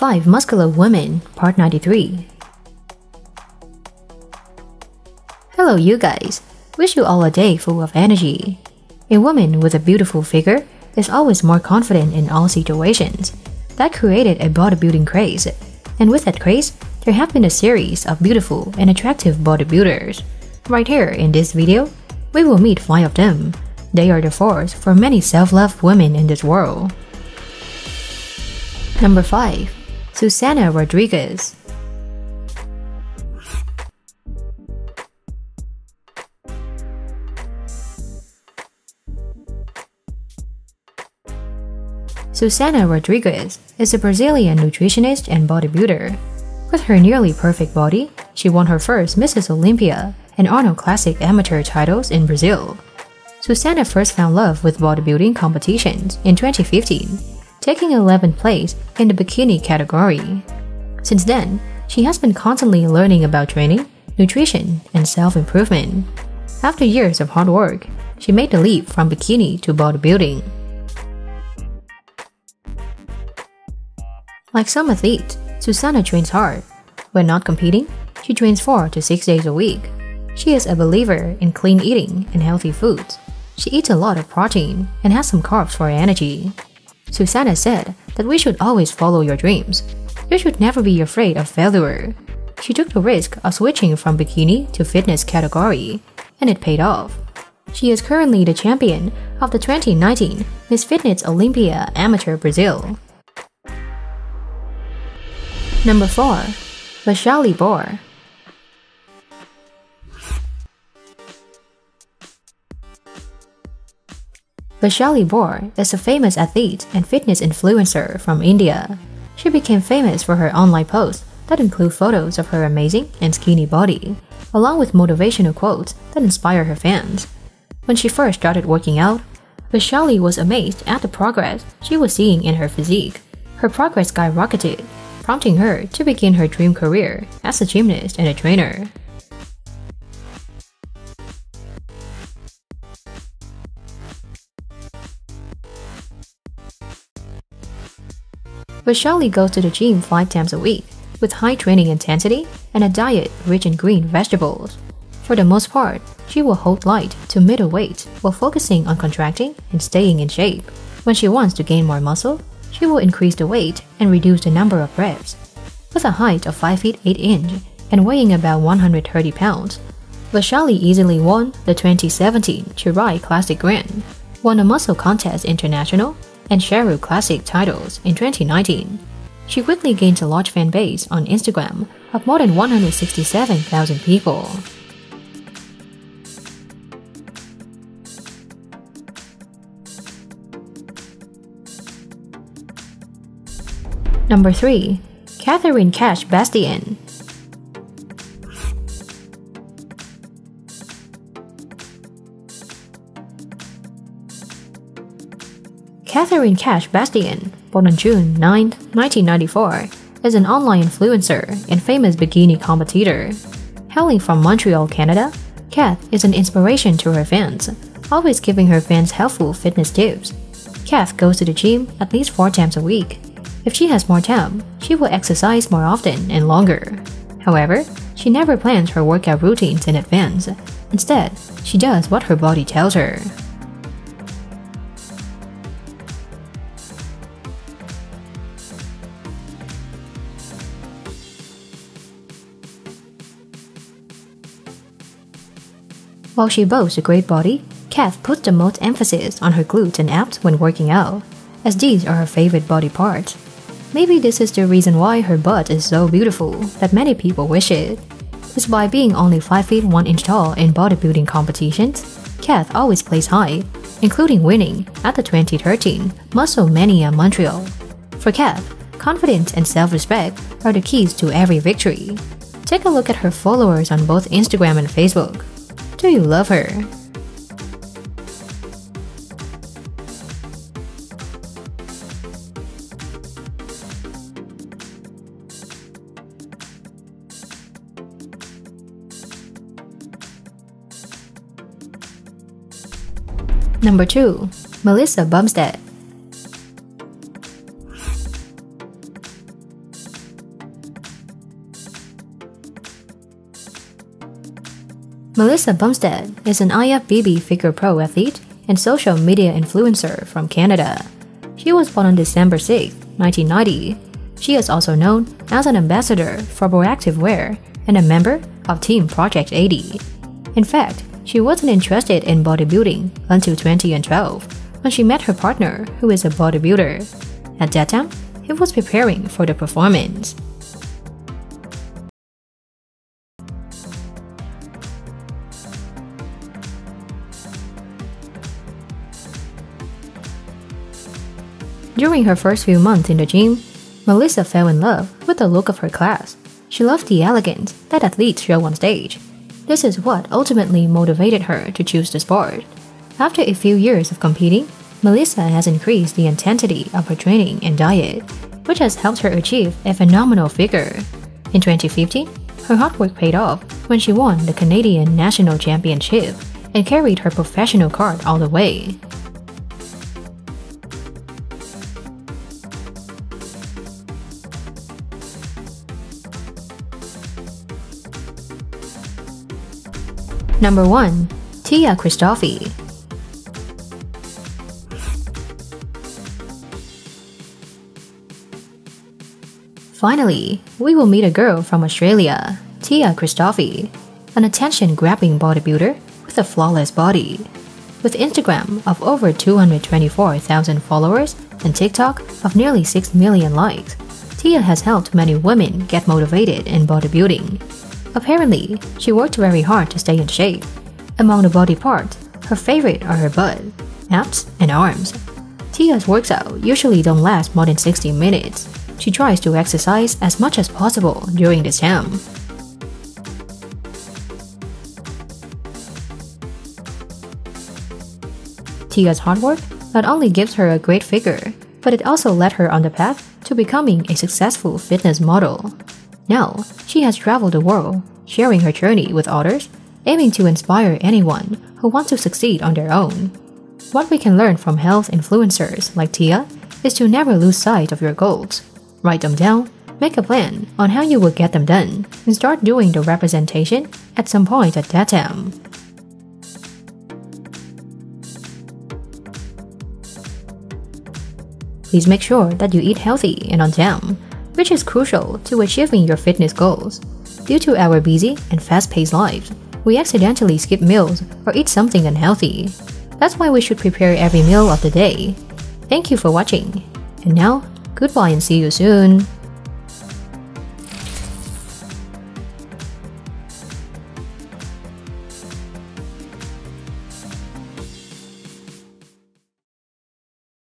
5 Muscular Women, Part 93. Hello, you guys. Wish you all a day full of energy. A woman with a beautiful figure is always more confident in all situations. That created a bodybuilding craze, and with that craze, there have been a series of beautiful and attractive bodybuilders. Right here in this video, we will meet 5 of them. They are the force for many self-love women in this world. Number 5. Susana Rodriguez Susana Rodriguez is a Brazilian nutritionist and bodybuilder. With her nearly perfect body, she won her first Mrs. Olympia and Arnold Classic amateur titles in Brazil. Susana first found love with bodybuilding competitions in 2015, taking 11th place in the bikini category. Since then, she has been constantly learning about training, nutrition, and self improvement. After years of hard work, she made the leap from bikini to bodybuilding. Like some athletes, Susana trains hard. When not competing, she trains 4 to 6 days a week. She is a believer in clean eating and healthy foods. She eats a lot of protein and has some carbs for energy. Susana said that we should always follow your dreams. You should never be afraid of failure. She took the risk of switching from bikini to fitness category, and it paid off. She is currently the champion of the 2019 Miss Fitness Olympia Amateur Brazil. Number 4. Vaishali Bhoir Vaishali Bhoir is a famous athlete and fitness influencer from India. She became famous for her online posts that include photos of her amazing and skinny body, along with motivational quotes that inspire her fans. When she first started working out, Vaishali was amazed at the progress she was seeing in her physique. Her progress skyrocketed prompting her to begin her dream career as a gymnast and a trainer. Vaishali goes to the gym five times a week with high training intensity and a diet rich in green vegetables. For the most part, she will hold light to middle weight while focusing on contracting and staying in shape. When she wants to gain more muscle, she will increase the weight and reduce the number of reps. With a height of 5 feet 8 inch and weighing about 130 pounds, Vaishali easily won the 2017 Chirai Classic Grand, won a Muscle Contest International and Sheru Classic titles in 2019. She quickly gained a large fan base on Instagram of more than 167,000 people. Number 3. Catherine Cath Bastien Catherine Cath Bastien, born on June 9, 1994, is an online influencer and famous bikini competitor. Hailing from Montreal, Canada, Cath is an inspiration to her fans, always giving her fans helpful fitness tips. Cath goes to the gym at least four times a week if she has more time, she will exercise more often and longer. However, she never plans her workout routines in advance. Instead, she does what her body tells her. While she boasts a great body, Cath puts the most emphasis on her glutes and abs when working out, as these are her favorite body parts. Maybe this is the reason why her butt is so beautiful that many people wish it. Despite being only 5 feet 1 inch tall in bodybuilding competitions, Cath always plays high, including winning at the 2013 Muscle Mania Montreal. For Cath, confidence and self respect are the keys to every victory. Take a look at her followers on both Instagram and Facebook. Do you love her? Number 2. Melissa Bumstead Melissa Bumstead is an IFBB Figure Pro athlete and social media influencer from Canada. She was born on December 6, 1990. She is also known as an ambassador for Proactive Wear and a member of Team Project 80. In fact, she wasn't interested in bodybuilding until 2012 when she met her partner, who is a bodybuilder. At that time, he was preparing for the performance. During her first few months in the gym, Melissa fell in love with the look of her class. She loved the elegance that athletes show on stage. This is what ultimately motivated her to choose the sport. After a few years of competing, Melissa has increased the intensity of her training and diet, which has helped her achieve a phenomenal figure. In 2015, her hard work paid off when she won the Canadian National Championship and carried her professional card all the way. Number 1. Tia Christofi Finally, we will meet a girl from Australia, Tia Christofi, an attention-grabbing bodybuilder with a flawless body. With Instagram of over 224,000 followers and TikTok of nearly 6 million likes, Tia has helped many women get motivated in bodybuilding. Apparently, she worked very hard to stay in shape. Among the body parts, her favorite are her butt, abs, and arms. Tia's workout usually don't last more than 60 minutes. She tries to exercise as much as possible during this time. Tia's hard work not only gives her a great figure, but it also led her on the path to becoming a successful fitness model. Now, she has traveled the world, sharing her journey with others, aiming to inspire anyone who wants to succeed on their own. What we can learn from health influencers like Tia is to never lose sight of your goals. Write them down, make a plan on how you will get them done, and start doing the representation at some point at that time. Please make sure that you eat healthy and on time which is crucial to achieving your fitness goals. Due to our busy and fast paced lives, we accidentally skip meals or eat something unhealthy. That's why we should prepare every meal of the day. Thank you for watching. And now, goodbye and see you soon.